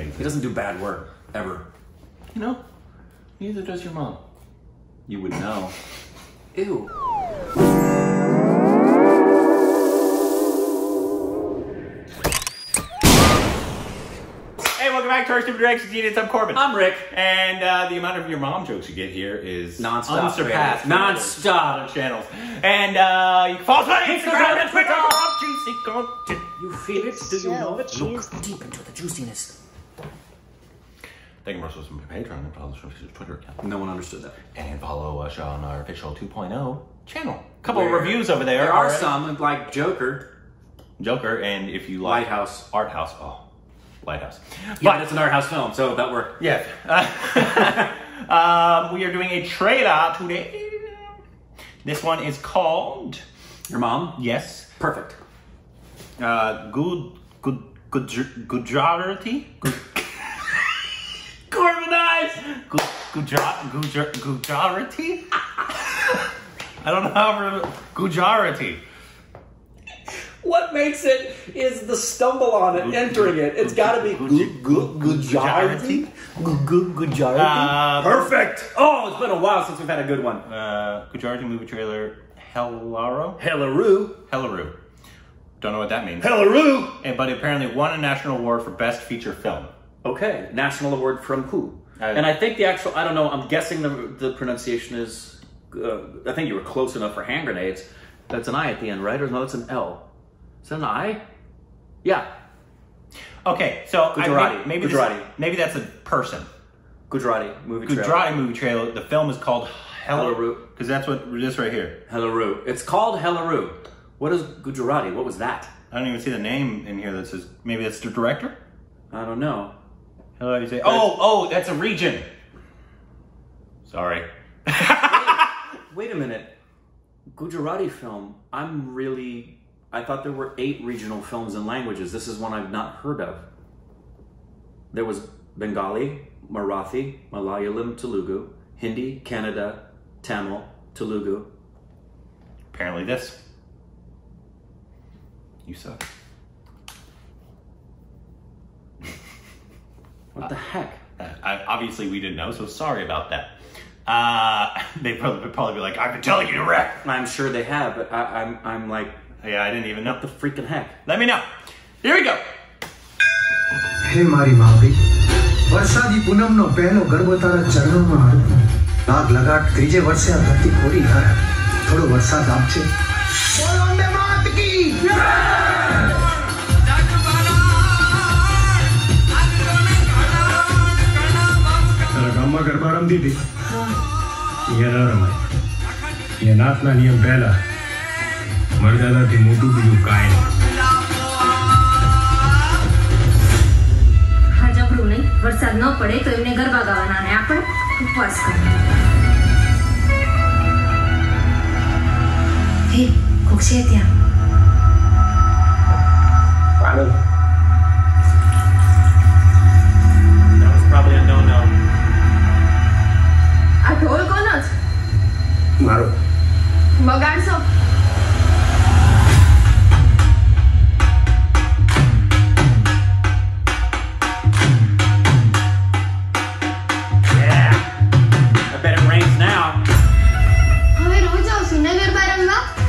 amazing. He doesn't do bad work ever. You know, neither does your mom. You would know. Ew. Hey, welcome back to our Stupid Reaction Genius. I'm Korbin. I'm Rick. And uh, the amount of your mom jokes you get here is Non-stop. unsurpassed. Non-stop. on channels. And uh, you can follow us on Instagram and Twitter. Juicy content. You feel it? Do you know it? Look deep into the juiciness. Thank you, Marcel, from Patreon and follow us on Twitter account. No one understood that. And follow us on our official 2.0 channel. A Couple Where- of reviews over there. There are already. some, like Joker. Joker, and if you like Lighthouse. Art House, oh, Lighthouse. Yeah, But it's an art house film, so that worked. yeah, um, we are doing a trailer today. This one is called Your mom? yes, Perfect. uh, good, good, good, Gujarati. Good. Korbin eyes. Good, Gujar, Gujar, Gujarati. I don't know how to Gujarati. What makes it is the stumble on it, entering it. It's got to be Gujarati. Good, good, Gujarati. Uh, Perfect. Oh, it's been a while since we've had a good one. uh, Gujarati movie trailer Hellaro? Hellaroo. Hellaroo. Don't know what that means. Hellaroo. And- but apparently won a national award for best feature film. Okay, national award from who? Uh, and I think the actual, I don't know, I'm guessing the, the pronunciation is, uh, I think you were close enough for hand grenades. That's an I at the end, right? Or no, it's an L. Is that an I? Yeah, Okay, so I- Gujarati. maybe, maybe, this- maybe that's a person. Gujarati movie trailer. Gujarati movie trailer. The film is called Hellaroo. because that's what this right here. Hellaroo. It's called Hellaroo. What is Gujarati? What was that? I don't even see the name in here that says maybe that's the director. I don't know. You say? Oh, oh, that's a region. Sorry. Wait a minute. Gujarati film. I'm really. I thought there were eight regional films and languages. This is one I've not heard of. There was Bengali, Marathi, Malayalam, Telugu, Hindi, Kannada, Tamil, Telugu. Apparently this. You suck. What the heck? Uh, I, obviously, we didn't know, so sorry about that. Uh, they probably would probably be like, "I've been telling you to wreck." I'm sure they have, but I, I'm I'm like, Yeah, I didn't even know. what the freaking heck? Let me know. Here we go. હે મારી માવડી વરસાદી પૂનમનો પહેલો ગરબો તારા ચરણોમાં અર્પણ લાગ લગાટ ત્રીજે વર્ષે આ ધરતી ખોરી હાર થોડો વરસાદ આપશે બોલો અંબે માત કી તારા ગામમાં ગરબા રમતી હતી અહીંયા ન રમાય અહીંયા નાથના નિયમ પહેલા મરદાદાથી મોટું બીજું કાંઈ નહીં હા જબરું નહીં વરસાદ ન પડે તો એમને ગરબા ગાવાના અને આપણે ઉપવાસ કરવાનો હે કોક છે ત્યાં મારો. બગાડશો?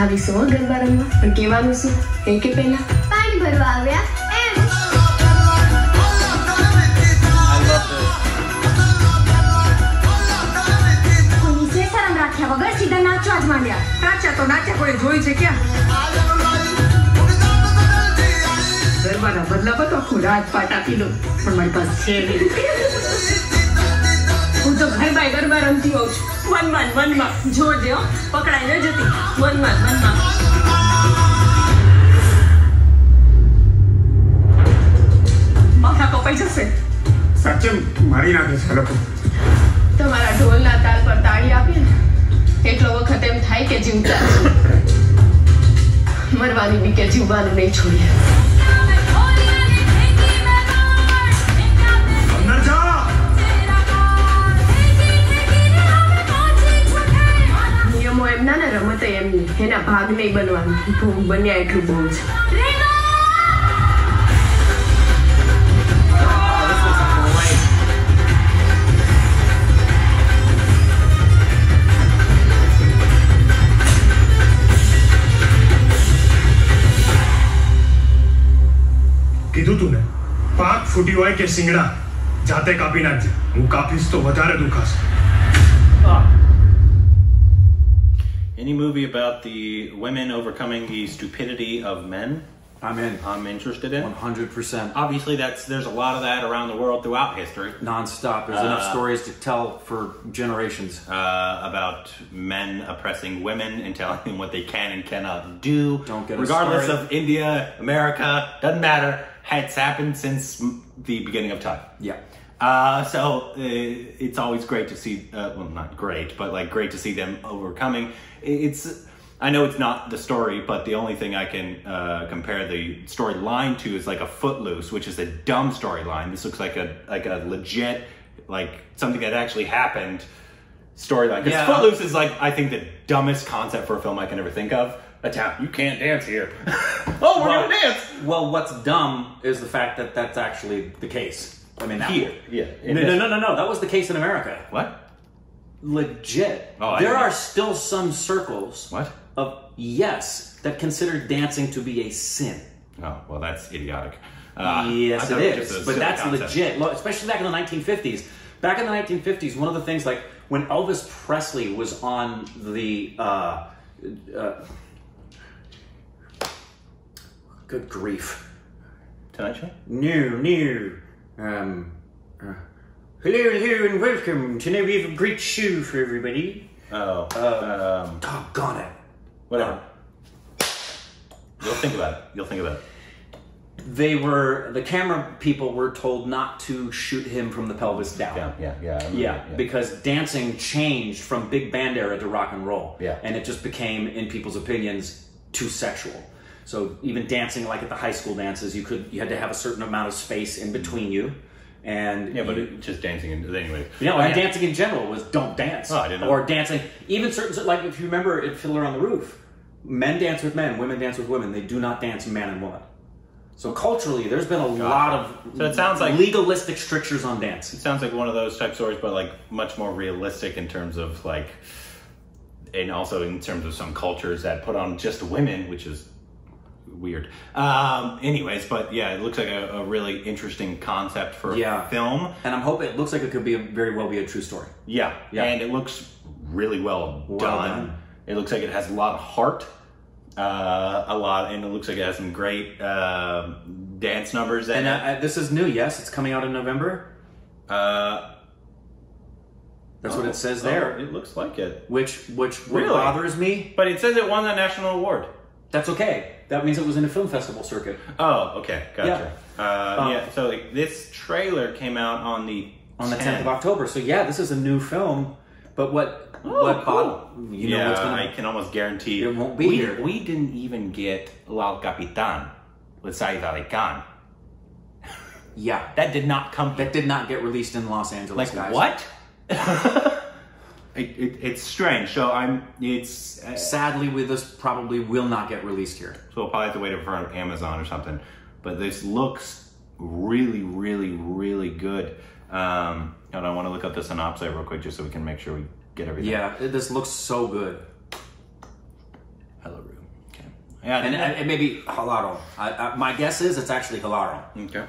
આવીશું ગરબા રમવા? પણ કેવાનું શું? એ કે પહેલા? પાણી ભરવા આવ્યા? બધો આખું આપી દો પણ મારી પાસે છે નહીં. હું તો ઘર બાય ગરબા રમતી હોઉં છું. વનમાં ને વનમાં જોજે હો. પકડાઈ ન જતી વનમાં ને માથા કપાઈ જશે. સાચે મારી નાખે છે લોકો તમારા ઢોલના તાલ પર તાળી આપીએ ને એટલો વખત એમ થાય કે જીવતા. મરવાની બી કે જીવવાનું નહીં છોડીએ. એના ભાગ નહીં બનવાનું તો બન્યા એટલું બહુ છે કીધું તું ને પાક ફૂટી હોય કે સિંગડા જાતે કાપી નાખજે હું કાપીશ તો વધારે દુખાશે Any movie about the women overcoming the stupidity of men, I'm in. I'm interested in. 100%. Obviously, that's there's a lot of that around the world throughout history Non-stop. There's enough Uh, stories to tell for generations. uh, about men oppressing women and telling them what they can and cannot do. Don't get regardless of India, America, doesn't matter. It's happened since the beginning of time. Yeah. Uh, so uh, it's always great to see. Uh, well, not great, but like great to see them overcoming. It's. I know it's not the story, but the only thing I can uh, compare the storyline to is like a Footloose, which is a dumb storyline. This looks like a like a legit like something that actually happened storyline. Because Yeah. Footloose is like I think the dumbest concept for a film I can ever think of. A town you can't dance here. oh, we're Well- gonna dance Well, what's dumb is the fact that that's actually the case. I mean, here. Yeah. No, no, no, no, no. That was the case in America. What? Legit. Oh, there are still some circles What? of yes that consider dancing to be a sin. Oh, well, that's idiotic. Uh, yes, it thought was just a is. But that's concept. legit. Especially back in the 1950s. Back in the 1950s, one of the things like when Elvis Presley was on the. Uh, uh, good grief. Tonight Show? No, no. Um, uh, hello, hello, and welcome to Now We Have a Great Show for everybody. Oh, Uh, um, Doggone it. whatever. You'll think about it. You'll think about it. They were, the camera people were told not to shoot him from the pelvis down. Yeah, yeah, yeah. I remember Yeah, because dancing changed from big band era to rock and roll. Yeah. And it just became, in people's opinions, too sexual. So even dancing like at the high school dances, you could you had to have a certain amount of space in between you. And yeah, but you, it, just dancing. And, anyway. you know, and yeah. dancing in general was don't dance. Oh, I didn't know. Or dancing, even certain, like if you remember at Fiddler on the Roof, men dance with men, women dance with women. They do not dance man and woman. So culturally, there's been a lot of So it sounds like- legalistic strictures on dance. It sounds like one of those type stories, but like much more realistic in terms of like, and also in terms of some cultures that put on just women, which is weird. Um, anyways, but yeah, it looks like a, a really interesting concept for a Yeah. film. And I'm hoping it looks like it could be a, very well be a true story. Yeah, Yeah. and it looks really well, Well done. done. It looks like it has a lot of heart, uh, a lot, and it looks like it has some great uh, dance numbers. And uh, uh, this is new, yes? It's coming out in November. Uh, That's what oh, it says oh, there. it looks like it, Which which Really? bothers me. but it says it won the national award. That's okay. That means it was in a film festival circuit Oh, okay, gotcha. Uh, Um, yeah, so like, this trailer came out on the on the 10th of October. So yeah, this is a new film. But what Oh, what cool. you know yeah, what's gonna I can almost guarantee It won't be we, here. We didn't even get Laal Kaptaan with Saif Ali Khan. Yeah. That did not come. That did not get released in Los Angeles, like guys. what? it, it, it's strange. So I'm. It's uh, Sadly, with this probably will not get released here. so we'll probably have to wait for Amazon or something. But this looks really, really, really good. Um, on, I want to look up the synopsis real quick just so we can make sure we get everything. Yeah, this looks so good. Hello, Rue. Okay. Yeah, And, and, and maybe Halaro. I, I, my guess is it's actually Halaro. okay.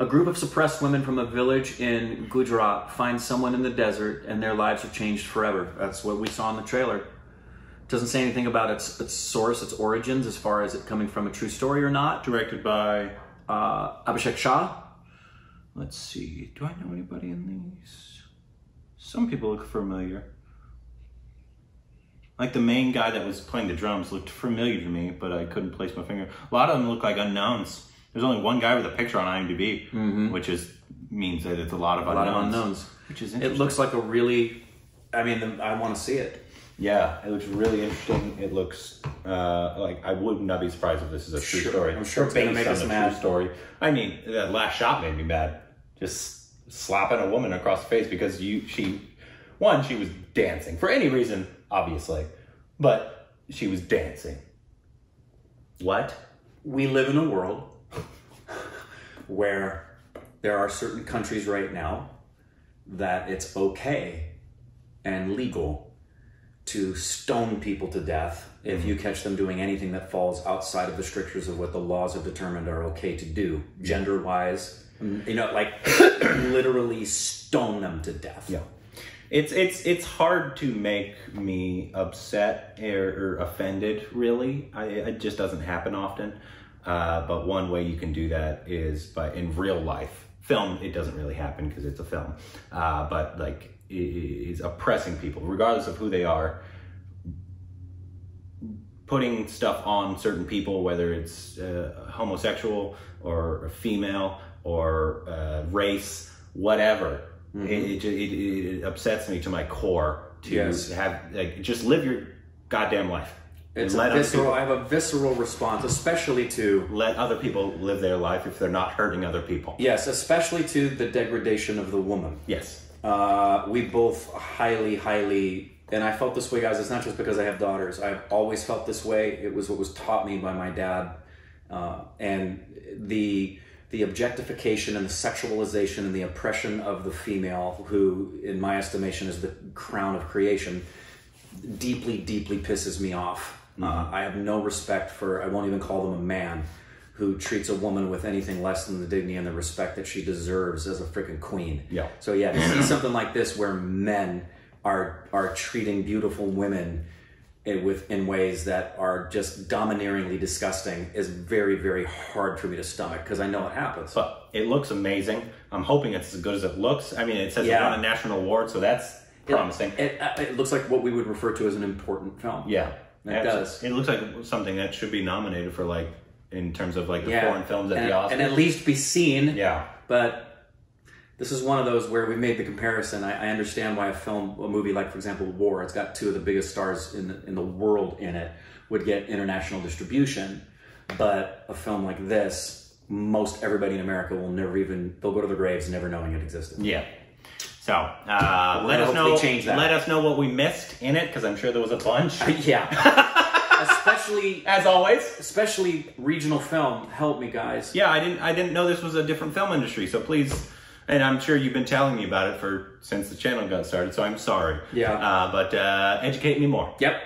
A group of suppressed women from a village in Gujarat find someone in the desert and their lives are changed forever. That's what we saw in the trailer. Doesn't say anything about its its source, its origins, as far as it coming from a true story or not. Directed by. Uh, Abhishek Shah. Let's see. Do I know anybody in these? Some people look familiar. Like the main guy that was playing the drums looked familiar to me, but I couldn't place my finger. A lot of them look like unknowns. There's only one guy with a picture on IMDb, which is means that it's a lot of Mm-hmm. A lot unknowns. of unknowns. Which is It looks like a really. I mean, I want to see it. yeah, it looks really interesting. It looks uh, like I would not be surprised if this is a true Sure. story. I'm sure it's gonna based make on us a mad. true story. I mean, that last shot made me mad. Just slapping a woman across the face because you she one she was dancing for any reason, obviously, but she was dancing. What? we live in a world where there are certain countries right now that it's okay and legal to stone people to death if mm-hmm. you catch them doing anything that falls outside of the strictures of what the laws have determined are okay to do, gender wise. Mm-hmm. You know, like literally stone them to death. Yeah. It's it's it's hard to make me upset or, or offended. Really, I, it just doesn't happen often. Uh, but one way you can do that is by in real life film. It doesn't really happen because it's a film. Uh, but like i- i- it's oppressing people, regardless of who they are. Putting stuff on certain people, whether it's uh, homosexual or a female or uh, race, whatever. It, it, it, it upsets me to my core to Yes. have like just live your goddamn life. It's let a visceral. I have a visceral response, especially to let other people live their life if they're not hurting other people. yes, especially to the degradation of the woman. Yes. Uh, we both highly, highly, and I felt this way, guys. It's not just because I have daughters. I've always felt this way. It was what was taught me by my dad, uh, and the the objectification and the sexualization and the oppression of the female, who, in my estimation, is the crown of creation, deeply, deeply pisses me off. Uh, I have no respect for. I won't even call them a man who treats a woman with anything less than the dignity and the respect that she deserves as a freaking queen. Yeah. So yeah, to see something like this where men are are treating beautiful women in, with in ways that are just domineeringly disgusting is very very hard for me to stomach because I know it happens. But it looks amazing. I'm hoping it's as good as it looks. I mean, it says Yeah. it won a national award, so that's promising. It, it, it looks like what we would refer to as an important film. yeah, It Abs- does. It looks like something that should be nominated for like in terms of like the Yeah. foreign films at and, the Oscars. and at least be seen. yeah, But this is one of those where we made the comparison. I, I understand why a film, a movie like, for example, War, it's got two of the biggest stars in the, in the world in it, would get international distribution. But a film like this, most everybody in America will never even, they'll go to their graves never knowing it existed. yeah. So uh, let us know. change that. Let us know what we missed in it because I'm sure there was a bunch. yeah. especially, As always. especially regional film. Help me, guys. Yeah, I didn't. I didn't know this was a different film industry. So please, and I'm sure you've been telling me about it for since the channel got started. So I'm sorry. Yeah. Uh, but uh, educate me more. Yep.